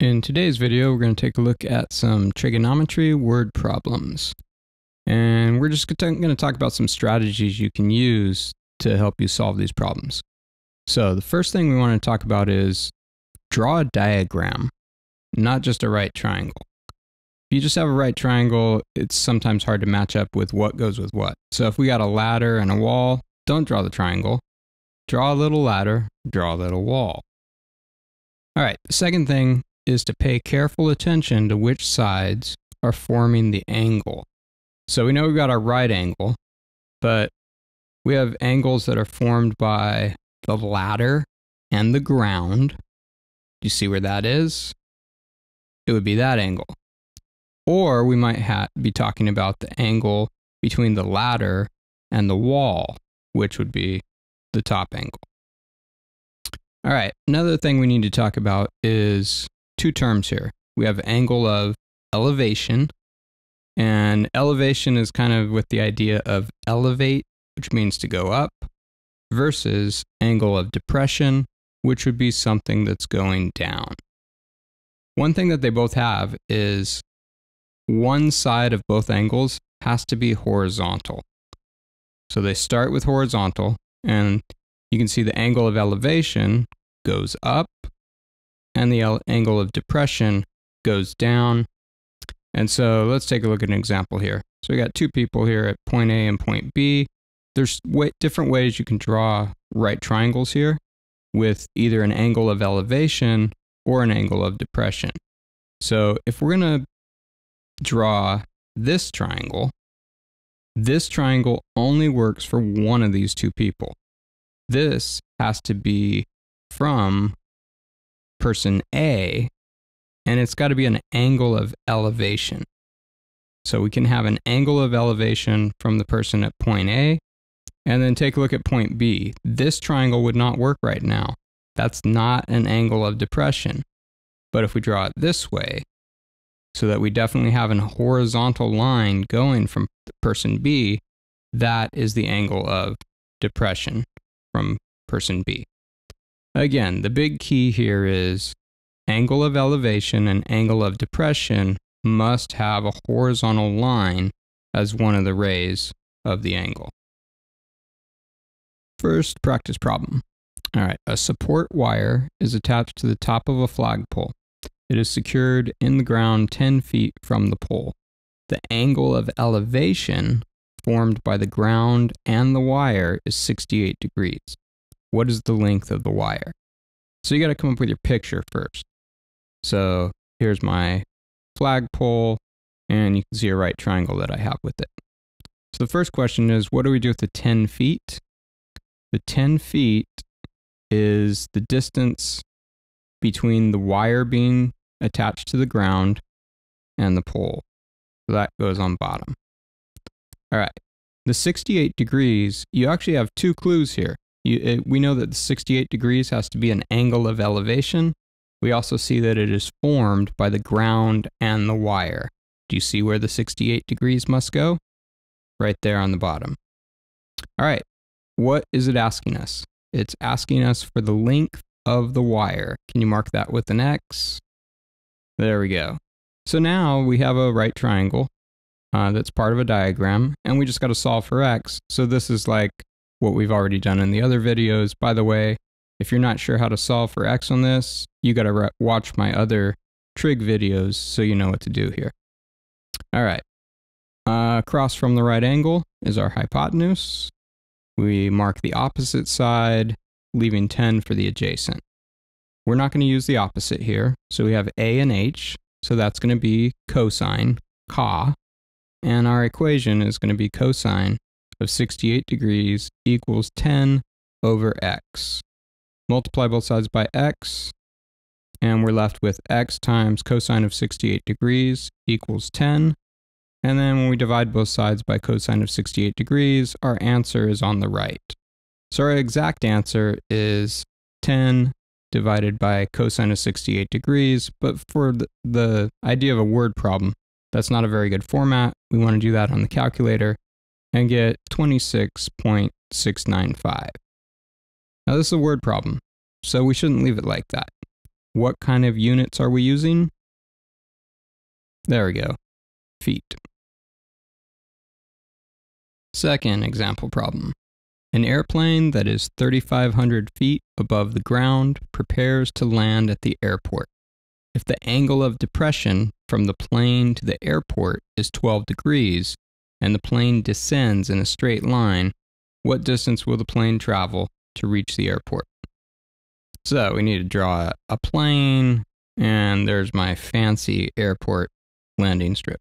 In today's video, we're going to take a look at some trigonometry word problems. And we're just going to talk about some strategies you can use to help you solve these problems. So the first thing we want to talk about is draw a diagram, not just a right triangle. If you just have a right triangle, it's sometimes hard to match up with what goes with what. So if we got a ladder and a wall, don't draw the triangle. Draw a little ladder, draw a little wall. All right, the second thing is to pay careful attention to which sides are forming the angle. So we know we've got our right angle, but we have angles that are formed by the ladder and the ground. Do you see where that is? It would be that angle. Or we might be talking about the angle between the ladder and the wall, which would be the top angle. All right, another thing we need to talk about is two terms here. We have angle of elevation, and elevation is kind of with the idea of elevate, which means to go up, versus angle of depression, which would be something that's going down. One thing that they both have is one side of both angles has to be horizontal. So they start with horizontal, and you can see the angle of elevation goes up and the angle of depression goes down. And so let's take a look at an example here. So we got two people here at point A and point B. There's different ways you can draw right triangles here with either an angle of elevation or an angle of depression. So if we're going to draw this triangle, this triangle only works for one of these two people. This has to be from person A, and it's got to be an angle of elevation. So we can have an angle of elevation from the person at point A, and then take a look at point B. This triangle would not work right now. That's not an angle of depression. But if we draw it this way, so that we definitely have a horizontal line going from person B, that is the angle of depression from person B. Again, the big key here is angle of elevation and angle of depression must have a horizontal line as one of the rays of the angle. First practice problem. All right, a support wire is attached to the top of a flagpole. It is secured in the ground 10 feet from the pole. The angle of elevation formed by the ground and the wire is 68 degrees what is the length of the wire? So you got to come up with your picture first. So here's my flagpole, and you can see a right triangle that I have with it. So the first question is, what do we do with the 10 feet? The 10 feet is the distance between the wire being attached to the ground and the pole. So that goes on bottom. All right. The 68 degrees, you actually have two clues here. You, it, we know that the 68 degrees has to be an angle of elevation. We also see that it is formed by the ground and the wire. Do you see where the 68 degrees must go? Right there on the bottom. All right, what is it asking us? It's asking us for the length of the wire. Can you mark that with an X? There we go. So now we have a right triangle uh, that's part of a diagram, and we just got to solve for X. So this is like what we've already done in the other videos. By the way, if you're not sure how to solve for x on this, you got to watch my other trig videos so you know what to do here. All right. Uh, across from the right angle is our hypotenuse. We mark the opposite side, leaving 10 for the adjacent. We're not going to use the opposite here, so we have a and h, so that's going to be cosine, ca, and our equation is going to be cosine of 68 degrees equals 10 over x. Multiply both sides by x, and we're left with x times cosine of 68 degrees equals 10. And then when we divide both sides by cosine of 68 degrees, our answer is on the right. So our exact answer is 10 divided by cosine of 68 degrees, but for the, idea of a word problem, that's not a very good format. We want to do that on the calculator and get 26.695. Now, this is a word problem, so we shouldn't leave it like that. What kind of units are we using? There we go, feet. Second example problem. An airplane that is 3,500 feet above the ground prepares to land at the airport. If the angle of depression from the plane to the airport is 12 degrees and the plane descends in a straight line, what distance will the plane travel to reach the airport? So we need to draw a plane, and there's my fancy airport landing strip.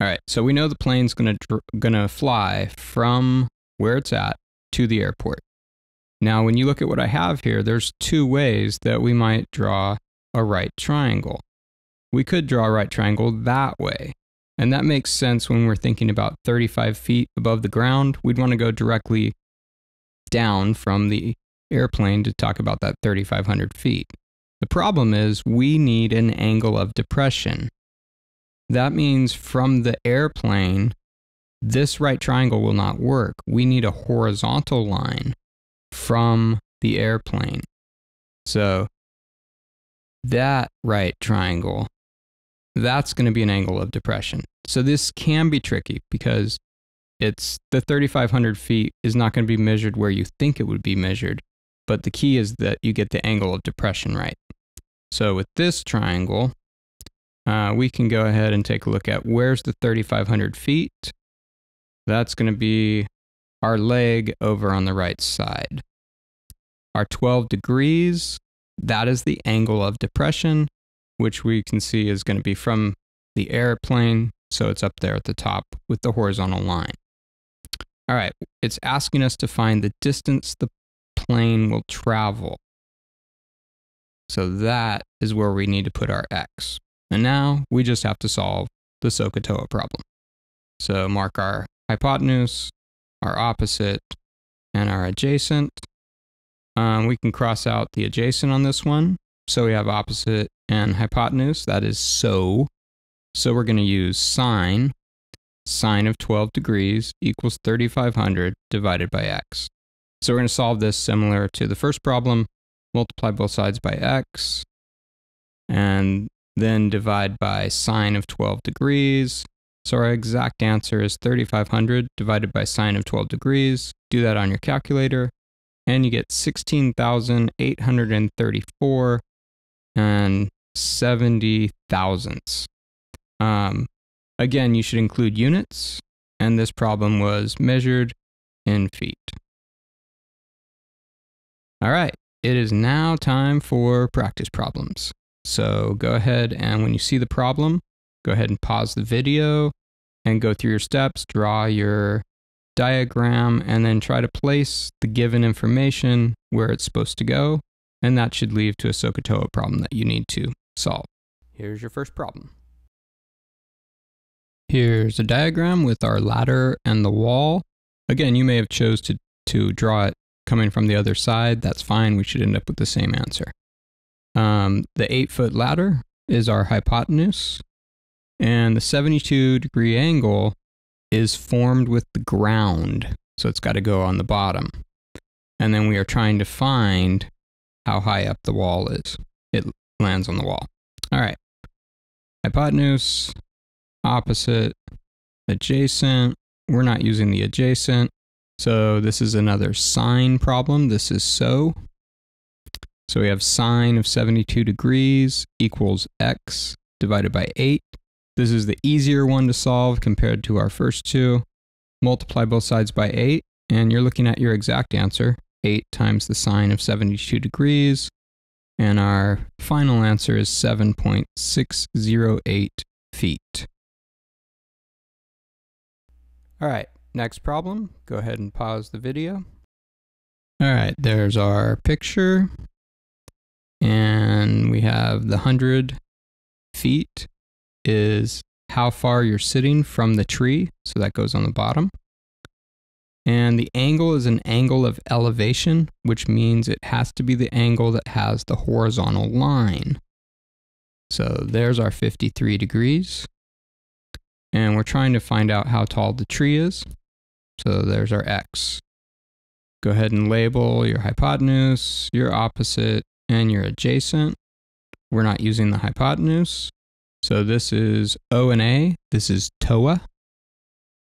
All right, so we know the plane's gonna gonna fly from where it's at to the airport. Now, when you look at what I have here, there's two ways that we might draw a right triangle. We could draw a right triangle that way, and that makes sense when we're thinking about 35 feet above the ground. We'd want to go directly down from the airplane to talk about that 3,500 feet. The problem is we need an angle of depression. That means from the airplane, this right triangle will not work. We need a horizontal line from the airplane. So that right triangle, that's going to be an angle of depression. So this can be tricky because it's the 3,500 feet is not going to be measured where you think it would be measured. But the key is that you get the angle of depression right. So with this triangle, uh, we can go ahead and take a look at where's the 3,500 feet. That's going to be our leg over on the right side. Our 12 degrees, that is the angle of depression, which we can see is going to be from the airplane. So it's up there at the top with the horizontal line. All right, it's asking us to find the distance the plane will travel. So that is where we need to put our x. And now we just have to solve the SOHCAHTOA problem. So mark our hypotenuse, our opposite, and our adjacent. Um, we can cross out the adjacent on this one. So we have opposite and hypotenuse. That is so. So we're going to use sine. Sine of 12 degrees equals 3,500 divided by x. So we're going to solve this similar to the first problem. Multiply both sides by x. And then divide by sine of 12 degrees. So our exact answer is 3500 divided by sine of 12 degrees. Do that on your calculator, and you get 16,834 and 70 thousandths. Um, again, you should include units, and this problem was measured in feet. All right, it is now time for practice problems. So go ahead and when you see the problem, go ahead and pause the video and go through your steps, draw your diagram, and then try to place the given information where it's supposed to go. And that should lead to a SOHCAHTOA problem that you need to solve. Here's your first problem. Here's a diagram with our ladder and the wall. Again, you may have chose to, to draw it coming from the other side. That's fine. We should end up with the same answer. Um, the eight foot ladder is our hypotenuse, and the 72 degree angle is formed with the ground. So it's got to go on the bottom. And then we are trying to find how high up the wall is. It lands on the wall. All right. Hypotenuse, opposite, adjacent. We're not using the adjacent. So this is another sine problem. This is so. So we have sine of 72 degrees equals x divided by 8. This is the easier one to solve compared to our first two. Multiply both sides by 8, and you're looking at your exact answer, 8 times the sine of 72 degrees. And our final answer is 7.608 feet. All right, next problem. Go ahead and pause the video. All right, there's our picture and we have the 100 feet is how far you're sitting from the tree. So that goes on the bottom. And the angle is an angle of elevation, which means it has to be the angle that has the horizontal line. So there's our 53 degrees. And we're trying to find out how tall the tree is. So there's our x. Go ahead and label your hypotenuse, your opposite, and your adjacent. we're not using the hypotenuse. So this is O and A. This is TOA.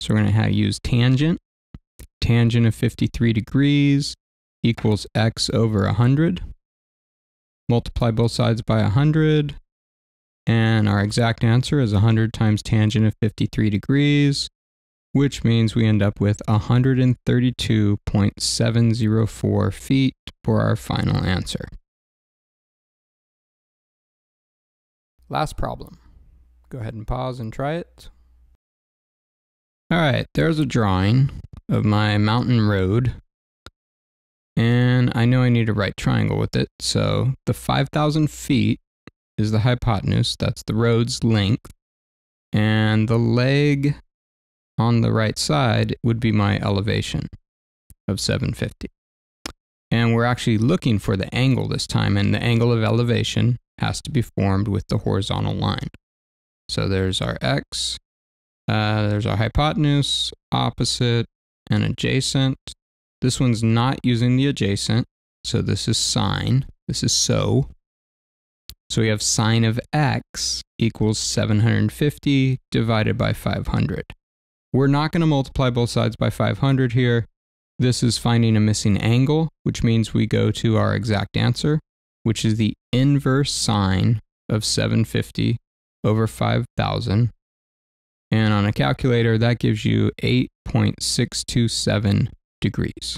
So we're going to have use tangent. Tangent of 53 degrees equals x over 100. Multiply both sides by 100. And our exact answer is 100 times tangent of 53 degrees, which means we end up with 132.704 feet for our final answer. Last problem. Go ahead and pause and try it. All right, there's a drawing of my mountain road. And I know I need a right triangle with it. So the 5,000 feet is the hypotenuse. That's the road's length. And the leg on the right side would be my elevation of 750. And we're actually looking for the angle this time. And the angle of elevation has to be formed with the horizontal line. So there's our x, uh, there's our hypotenuse, opposite, and adjacent. This one's not using the adjacent, so this is sine. This is so. So we have sine of x equals 750 divided by 500. We're not going to multiply both sides by 500 here. This is finding a missing angle, which means we go to our exact answer, which is the inverse sine of 750 over 5,000. And on a calculator, that gives you 8.627 degrees.